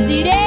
direita